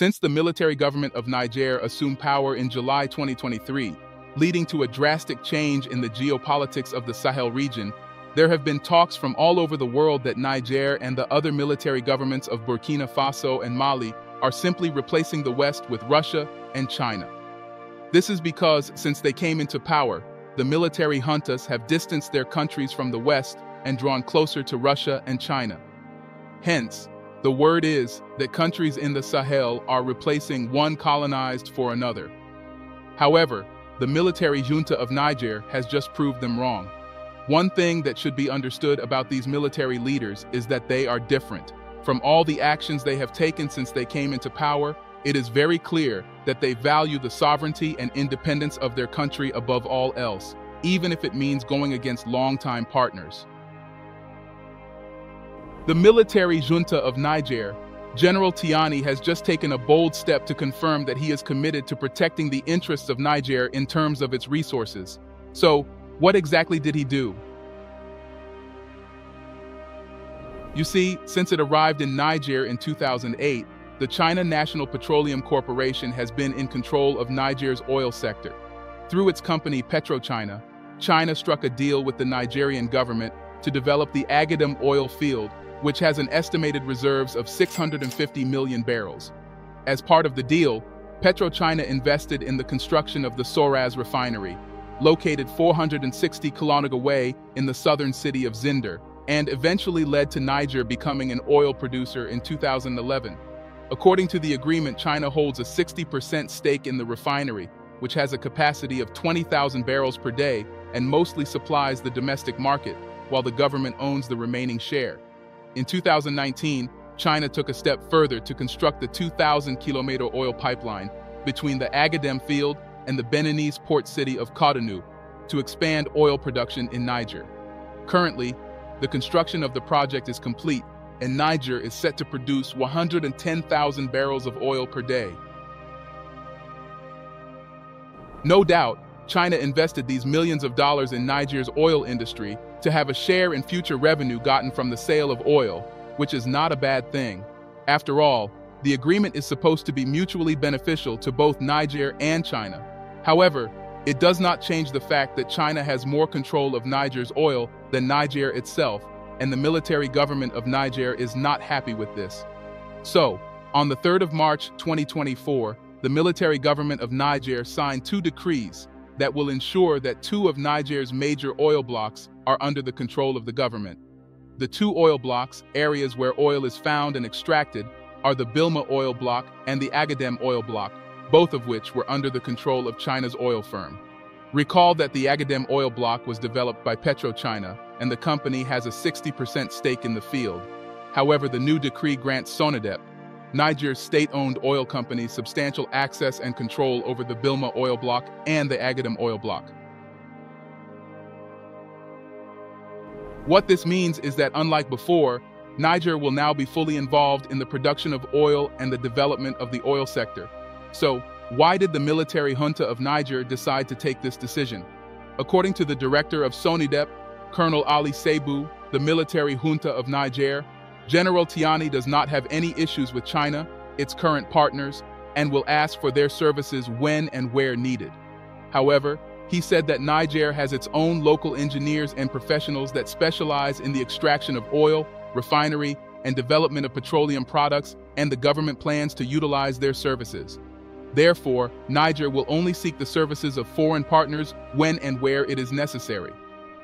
Since the military government of Niger assumed power in July 2023, leading to a drastic change in the geopolitics of the Sahel region, there have been talks from all over the world that Niger and the other military governments of Burkina Faso and Mali are simply replacing the West with Russia and China. This is because, since they came into power, the military juntas have distanced their countries from the West and drawn closer to Russia and China. Hence, the word is that countries in the Sahel are replacing one colonized for another. However, the military junta of Niger has just proved them wrong. One thing that should be understood about these military leaders is that they are different. From all the actions they have taken since they came into power, it is very clear that they value the sovereignty and independence of their country above all else, even if it means going against longtime partners. The military junta of Niger General Tiani has just taken a bold step to confirm that he is committed to protecting the interests of Niger in terms of its resources. So, what exactly did he do? You see, since it arrived in Niger in 2008, the China National Petroleum Corporation has been in control of Niger's oil sector. Through its company PetroChina, China struck a deal with the Nigerian government to develop the Agadem oil field which has an estimated reserves of 650 million barrels. As part of the deal, PetroChina invested in the construction of the Soraz refinery, located 460 kilometers away in the southern city of Zinder, and eventually led to Niger becoming an oil producer in 2011. According to the agreement, China holds a 60% stake in the refinery, which has a capacity of 20,000 barrels per day and mostly supplies the domestic market, while the government owns the remaining share. In 2019, China took a step further to construct the 2,000 kilometer oil pipeline between the Agadem field and the Beninese port city of Cotonou to expand oil production in Niger. Currently, the construction of the project is complete and Niger is set to produce 110,000 barrels of oil per day. No doubt, China invested these millions of dollars in Niger's oil industry to have a share in future revenue gotten from the sale of oil, which is not a bad thing. After all, the agreement is supposed to be mutually beneficial to both Niger and China. However, it does not change the fact that China has more control of Niger's oil than Niger itself, and the military government of Niger is not happy with this. So, on the 3rd of March 2024, the military government of Niger signed two decrees that will ensure that two of Niger's major oil blocks are under the control of the government. The two oil blocks, areas where oil is found and extracted, are the Bilma oil block and the Agadem oil block, both of which were under the control of China's oil firm. Recall that the Agadem oil block was developed by PetroChina, and the company has a 60% stake in the field. However, the new decree grants Sonidep, Niger's state-owned oil company substantial access and control over the Bilma oil block and the Agadem oil block. What this means is that unlike before, Niger will now be fully involved in the production of oil and the development of the oil sector. So, why did the military junta of Niger decide to take this decision? According to the director of Sonidep, Colonel Ali Sebu, the military junta of Niger, General Tiani does not have any issues with China, its current partners, and will ask for their services when and where needed. However, he said that Niger has its own local engineers and professionals that specialize in the extraction of oil, refinery, and development of petroleum products, and the government plans to utilize their services. Therefore, Niger will only seek the services of foreign partners when and where it is necessary.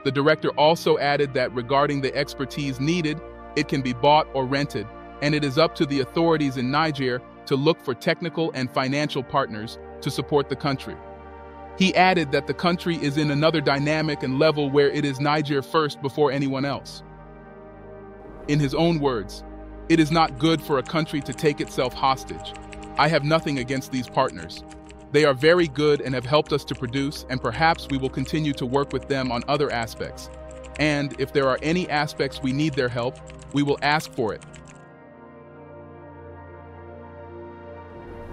The director also added that regarding the expertise needed, it can be bought or rented, and it is up to the authorities in Niger to look for technical and financial partners to support the country. He added that the country is in another dynamic and level where it is Niger first before anyone else. In his own words, it is not good for a country to take itself hostage. I have nothing against these partners. They are very good and have helped us to produce, and perhaps we will continue to work with them on other aspects. And if there are any aspects we need their help, we will ask for it.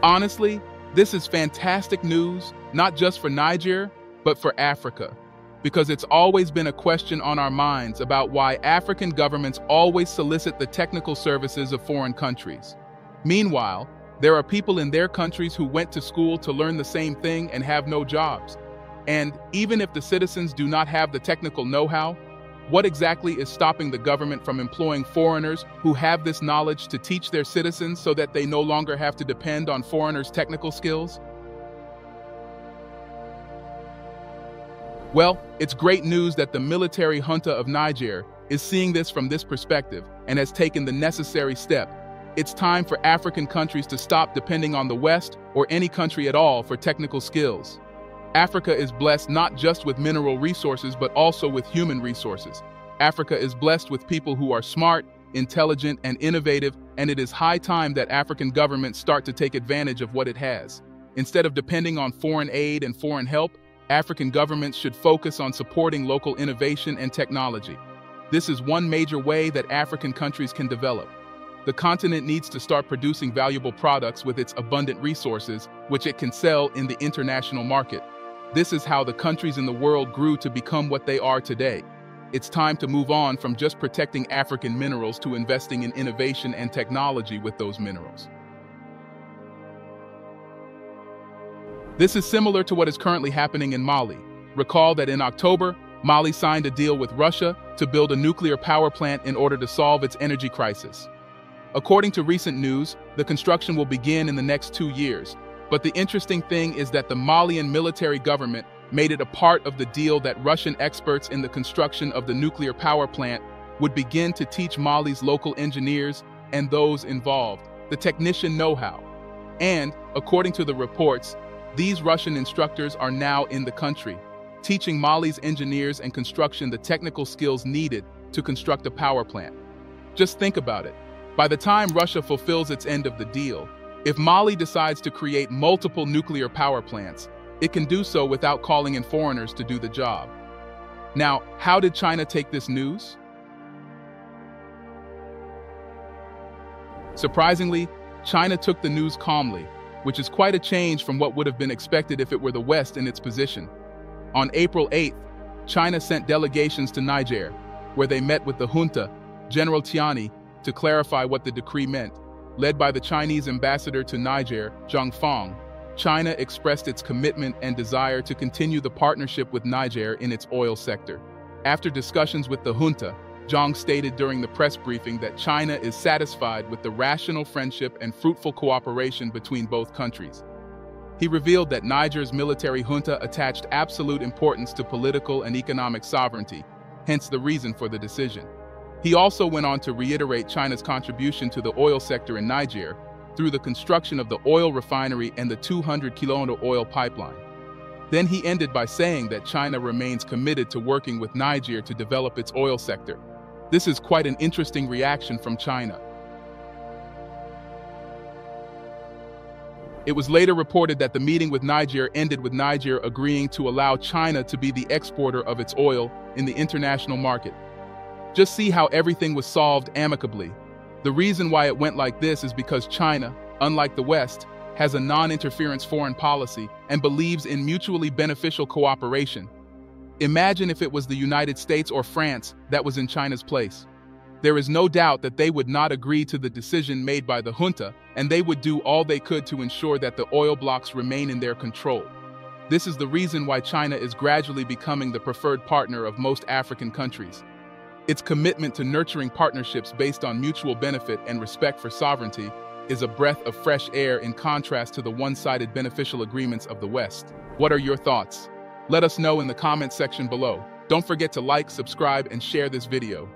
Honestly, this is fantastic news, not just for Niger, but for Africa, because it's always been a question on our minds about why African governments always solicit the technical services of foreign countries. Meanwhile, There are people in their countries who went to school to learn the same thing and have no jobs. And even if the citizens do not have the technical know-how, what exactly is stopping the government from employing foreigners who have this knowledge to teach their citizens so that they no longer have to depend on foreigners' technical skills? Well, it's great news that the military junta of Niger is seeing this from this perspective and has taken the necessary step. It's time for African countries to stop depending on the West or any country at all for technical skills. Africa is blessed not just with mineral resources, but also with human resources. Africa is blessed with people who are smart, intelligent, and innovative, and it is high time that African governments start to take advantage of what it has. Instead of depending on foreign aid and foreign help, African governments should focus on supporting local innovation and technology. This is one major way that African countries can develop. The continent needs to start producing valuable products with its abundant resources, which it can sell in the international market. This is how the countries in the world grew to become what they are today. It's time to move on from just protecting African minerals to investing in innovation and technology with those minerals. This is similar to what is currently happening in Mali. Recall that in October, Mali signed a deal with Russia to build a nuclear power plant in order to solve its energy crisis. According to recent news, the construction will begin in the next two years, but the interesting thing is that the Malian military government made it a part of the deal that Russian experts in the construction of the nuclear power plant would begin to teach Mali's local engineers and those involved the technician know-how. And, according to the reports, these Russian instructors are now in the country, teaching Mali's engineers and construction the technical skills needed to construct a power plant. Just think about it. By the time Russia fulfills its end of the deal, if Mali decides to create multiple nuclear power plants, it can do so without calling in foreigners to do the job. Now, how did China take this news? Surprisingly, China took the news calmly, which is quite a change from what would have been expected if it were the West in its position. On April 8th, China sent delegations to Niger, where they met with the junta, General Tiani, to clarify what the decree meant. Led by the Chinese ambassador to Niger, Zhang Fang, China expressed its commitment and desire to continue the partnership with Niger in its oil sector. After discussions with the junta, Zhang stated during the press briefing that China is satisfied with the rational friendship and fruitful cooperation between both countries. He revealed that Niger's military junta attached absolute importance to political and economic sovereignty, hence the reason for the decision. He also went on to reiterate China's contribution to the oil sector in Niger through the construction of the oil refinery and the 200 kilometer oil pipeline. Then he ended by saying that China remains committed to working with Niger to develop its oil sector. This is quite an interesting reaction from China. It was later reported that the meeting with Niger ended with Niger agreeing to allow China to be the exporter of its oil in the international market. Just see how everything was solved amicably. The reason why it went like this is because China, unlike the West, has a non-interference foreign policy and believes in mutually beneficial cooperation. Imagine if it was the United States or France that was in China's place. There is no doubt that they would not agree to the decision made by the junta, and they would do all they could to ensure that the oil blocks remain in their control. This is the reason why China is gradually becoming the preferred partner of most African countries. Its commitment to nurturing partnerships based on mutual benefit and respect for sovereignty is a breath of fresh air in contrast to the one-sided beneficial agreements of the West. What are your thoughts? Let us know in the comments section below. Don't forget to like, subscribe, and share this video.